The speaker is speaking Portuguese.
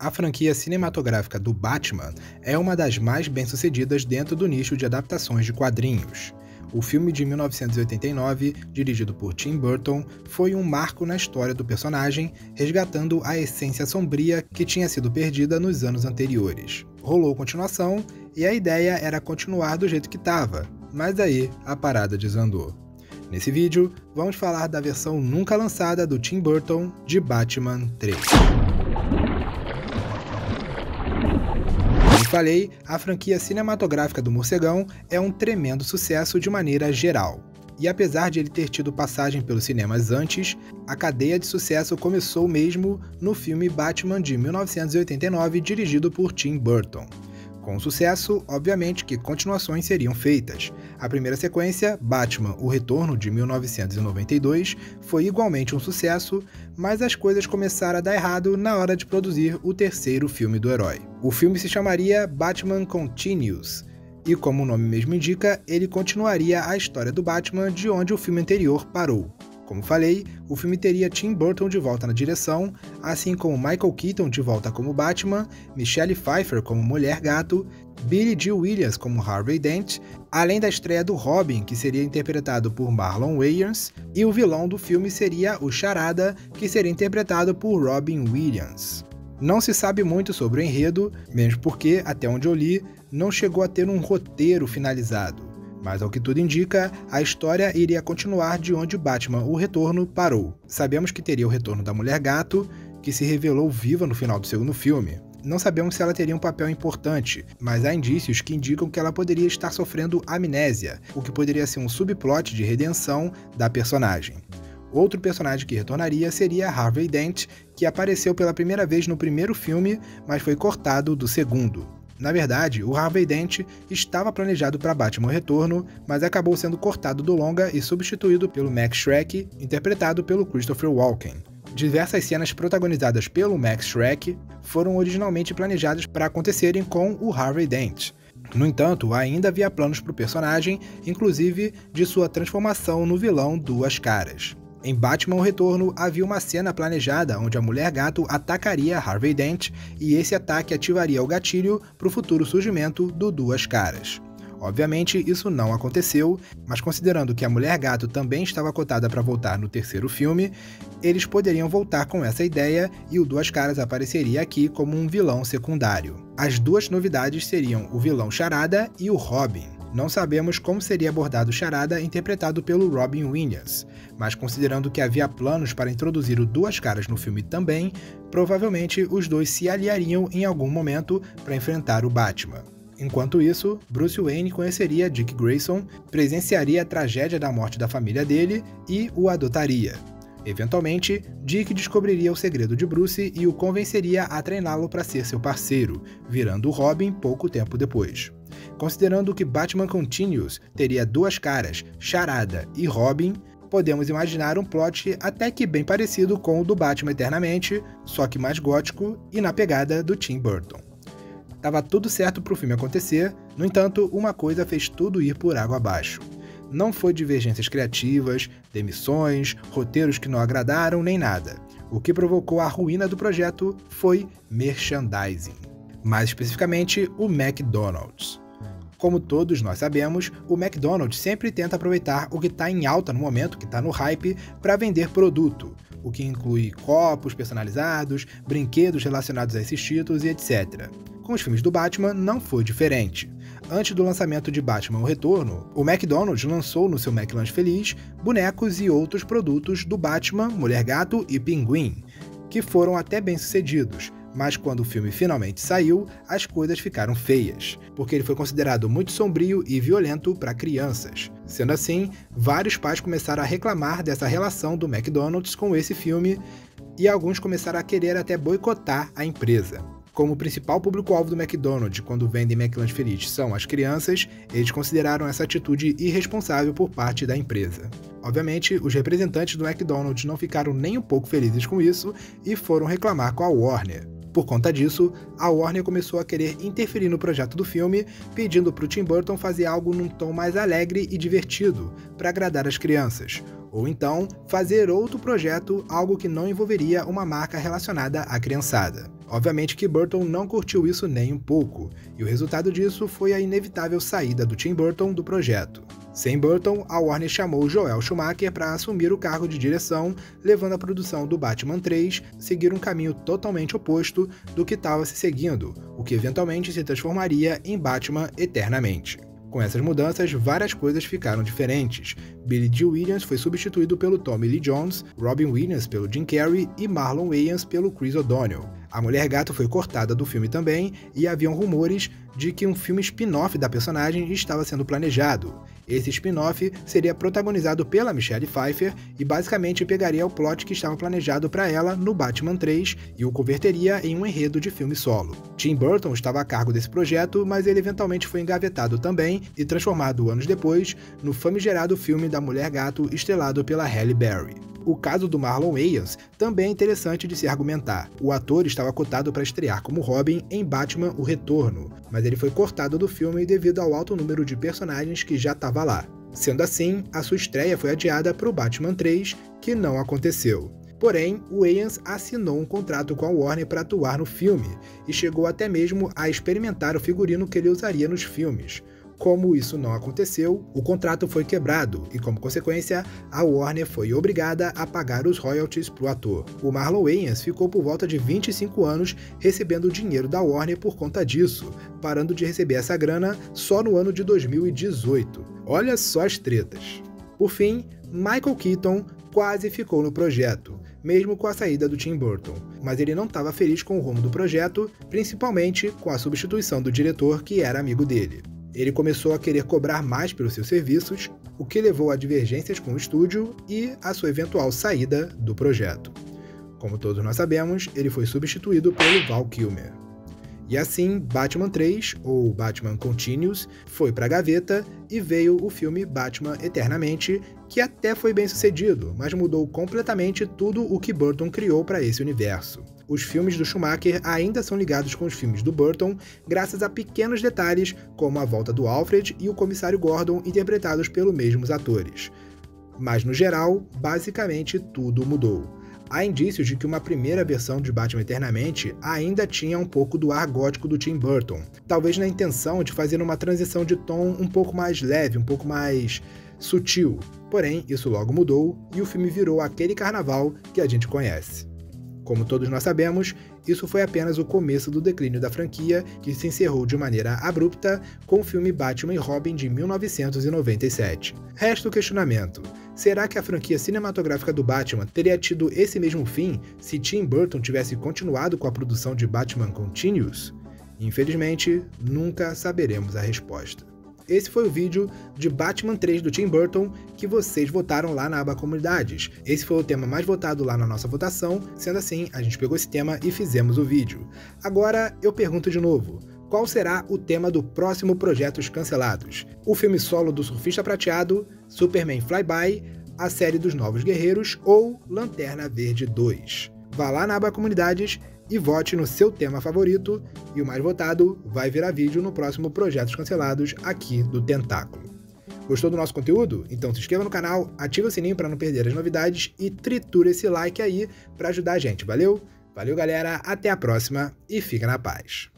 A franquia cinematográfica do Batman é uma das mais bem-sucedidas dentro do nicho de adaptações de quadrinhos. O filme de 1989, dirigido por Tim Burton, foi um marco na história do personagem, resgatando a essência sombria que tinha sido perdida nos anos anteriores. Rolou continuação e a ideia era continuar do jeito que estava, mas aí a parada desandou. Nesse vídeo, vamos falar da versão nunca lançada do Tim Burton de Batman 3. Falei, a franquia cinematográfica do Morcegão é um tremendo sucesso de maneira geral. E apesar de ele ter tido passagem pelos cinemas antes, a cadeia de sucesso começou mesmo no filme Batman de 1989, dirigido por Tim Burton. Com sucesso, obviamente que continuações seriam feitas. A primeira sequência, Batman: O Retorno de 1992, foi igualmente um sucesso, mas as coisas começaram a dar errado na hora de produzir o terceiro filme do herói. O filme se chamaria Batman Continues, e como o nome mesmo indica, ele continuaria a história do Batman de onde o filme anterior parou. Como falei, o filme teria Tim Burton de volta na direção, assim como Michael Keaton de volta como Batman, Michelle Pfeiffer como Mulher Gato, Billy Dee Williams como Harvey Dent, além da estreia do Robin, que seria interpretado por Marlon Wayans, e o vilão do filme seria o Charada, que seria interpretado por Robin Williams. Não se sabe muito sobre o enredo, mesmo porque, até onde eu li, não chegou a ter um roteiro finalizado. Mas ao que tudo indica, a história iria continuar de onde Batman O Retorno parou. Sabemos que teria o retorno da Mulher Gato, que se revelou viva no final do segundo filme. Não sabemos se ela teria um papel importante, mas há indícios que indicam que ela poderia estar sofrendo amnésia, o que poderia ser um subplot de redenção da personagem. Outro personagem que retornaria seria Harvey Dent, que apareceu pela primeira vez no primeiro filme, mas foi cortado do segundo. Na verdade, o Harvey Dent estava planejado para Batman Retorno, mas acabou sendo cortado do longa e substituído pelo Max Shrek, interpretado pelo Christopher Walken. Diversas cenas protagonizadas pelo Max Shrek foram originalmente planejadas para acontecerem com o Harvey Dent. No entanto, ainda havia planos para o personagem, inclusive de sua transformação no vilão Duas Caras. Em Batman o Retorno, havia uma cena planejada onde a Mulher Gato atacaria Harvey Dent e esse ataque ativaria o gatilho para o futuro surgimento do Duas Caras. Obviamente, isso não aconteceu, mas considerando que a Mulher Gato também estava cotada para voltar no terceiro filme, eles poderiam voltar com essa ideia e o Duas Caras apareceria aqui como um vilão secundário. As duas novidades seriam o vilão Charada e o Robin. Não sabemos como seria abordado Charada interpretado pelo Robin Williams, mas considerando que havia planos para introduzir o Duas Caras no filme também, provavelmente os dois se aliariam em algum momento para enfrentar o Batman. Enquanto isso, Bruce Wayne conheceria Dick Grayson, presenciaria a tragédia da morte da família dele e o adotaria. Eventualmente, Dick descobriria o segredo de Bruce e o convenceria a treiná-lo para ser seu parceiro, virando Robin pouco tempo depois. Considerando que Batman Continues teria duas caras, Charada e Robin, podemos imaginar um plot até que bem parecido com o do Batman Eternamente, só que mais gótico e na pegada do Tim Burton. Tava tudo certo para o filme acontecer, no entanto, uma coisa fez tudo ir por água abaixo. Não foi divergências criativas, demissões, roteiros que não agradaram, nem nada. O que provocou a ruína do projeto foi merchandising. Mais especificamente, o McDonald's. Como todos nós sabemos, o McDonald's sempre tenta aproveitar o que está em alta no momento, que está no hype, para vender produto, o que inclui copos personalizados, brinquedos relacionados a esses títulos e etc. Com os filmes do Batman não foi diferente. Antes do lançamento de Batman O Retorno, o McDonald's lançou no seu McLanche Feliz bonecos e outros produtos do Batman, Mulher Gato e Pinguim, que foram até bem sucedidos, mas quando o filme finalmente saiu, as coisas ficaram feias, porque ele foi considerado muito sombrio e violento para crianças. Sendo assim, vários pais começaram a reclamar dessa relação do McDonald's com esse filme e alguns começaram a querer até boicotar a empresa. Como o principal público-alvo do McDonald's quando vendem McLanche Feliz são as crianças, eles consideraram essa atitude irresponsável por parte da empresa. Obviamente, os representantes do McDonald's não ficaram nem um pouco felizes com isso e foram reclamar com a Warner. Por conta disso, a Warner começou a querer interferir no projeto do filme, pedindo para o Tim Burton fazer algo num tom mais alegre e divertido, para agradar as crianças, ou então fazer outro projeto, algo que não envolveria uma marca relacionada à criançada. Obviamente que Burton não curtiu isso nem um pouco, e o resultado disso foi a inevitável saída do Tim Burton do projeto. Sem Burton, a Warner chamou Joel Schumacher para assumir o cargo de direção, levando a produção do Batman 3 a seguir um caminho totalmente oposto do que estava se seguindo, o que eventualmente se transformaria em Batman eternamente. Com essas mudanças, várias coisas ficaram diferentes. Billy Dee Williams foi substituído pelo Tommy Lee Jones, Robin Williams pelo Jim Carrey e Marlon Wayans pelo Chris O'Donnell. A Mulher Gato foi cortada do filme também e haviam rumores de que um filme spin-off da personagem estava sendo planejado. Esse spin-off seria protagonizado pela Michelle Pfeiffer e basicamente pegaria o plot que estava planejado para ela no Batman 3 e o converteria em um enredo de filme solo. Tim Burton estava a cargo desse projeto, mas ele eventualmente foi engavetado também e transformado anos depois no famigerado filme da Mulher Gato estrelado pela Halle Berry. O caso do Marlon Wayans também é interessante de se argumentar. O ator estava cotado para estrear como Robin em Batman: O Retorno, mas ele foi cortado do filme devido ao alto número de personagens que já estava lá. Sendo assim, a sua estreia foi adiada para o Batman 3, que não aconteceu. Porém, Wayans assinou um contrato com a Warner para atuar no filme e chegou até mesmo a experimentar o figurino que ele usaria nos filmes. Como isso não aconteceu, o contrato foi quebrado e, como consequência, a Warner foi obrigada a pagar os royalties para o ator. O Marlon Wayans ficou por volta de 25 anos recebendo o dinheiro da Warner por conta disso, parando de receber essa grana só no ano de 2018. Olha só as tretas. Por fim, Michael Keaton quase ficou no projeto, mesmo com a saída do Tim Burton, mas ele não estava feliz com o rumo do projeto, principalmente com a substituição do diretor que era amigo dele. Ele começou a querer cobrar mais pelos seus serviços, o que levou a divergências com o estúdio e a sua eventual saída do projeto. Como todos nós sabemos, ele foi substituído pelo Val Kilmer. E assim, Batman 3, ou Batman Continuous, foi para a gaveta e veio o filme Batman Eternamente, que até foi bem sucedido, mas mudou completamente tudo o que Burton criou para esse universo. Os filmes do Schumacher ainda são ligados com os filmes do Burton, graças a pequenos detalhes, como a volta do Alfred e o comissário Gordon interpretados pelos mesmos atores. Mas no geral, basicamente tudo mudou. Há indícios de que uma primeira versão de Batman Eternamente ainda tinha um pouco do ar gótico do Tim Burton, talvez na intenção de fazer uma transição de tom um pouco mais leve, um pouco mais sutil. Porém, isso logo mudou e o filme virou aquele carnaval que a gente conhece. Como todos nós sabemos, isso foi apenas o começo do declínio da franquia, que se encerrou de maneira abrupta com o filme Batman e Robin de 1997. Resta o questionamento: será que a franquia cinematográfica do Batman teria tido esse mesmo fim se Tim Burton tivesse continuado com a produção de Batman Continuous? Infelizmente, nunca saberemos a resposta. Esse foi o vídeo de Batman 3 do Tim Burton que vocês votaram lá na aba Comunidades. Esse foi o tema mais votado lá na nossa votação, sendo assim, a gente pegou esse tema e fizemos o vídeo. Agora eu pergunto de novo: qual será o tema do próximo Projetos Cancelados? O filme solo do Surfista Prateado, Superman Flyby, a série dos Novos Guerreiros ou Lanterna Verde 2? Vá lá na aba Comunidades e vote no seu tema favorito, e o mais votado vai virar vídeo no próximo Projetos Cancelados aqui do Tentáculo. Gostou do nosso conteúdo? Então se inscreva no canal, ative o sininho para não perder as novidades e tritura esse like aí para ajudar a gente, valeu? Valeu galera, até a próxima e fica na paz.